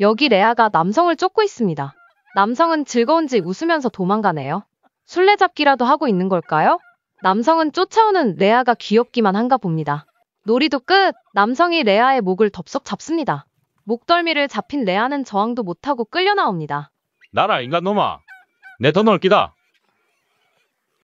여기 레아가 남성을 쫓고 있습니다. 남성은 즐거운지 웃으면서 도망가네요. 술래잡기라도 하고 있는 걸까요? 남성은 쫓아오는 레아가 귀엽기만 한가 봅니다. 놀이도 끝! 남성이 레아의 목을 덥석 잡습니다. 목덜미를 잡힌 레아는 저항도 못하고 끌려 나옵니다. 나라 인간 놈아. 내더 놀기다.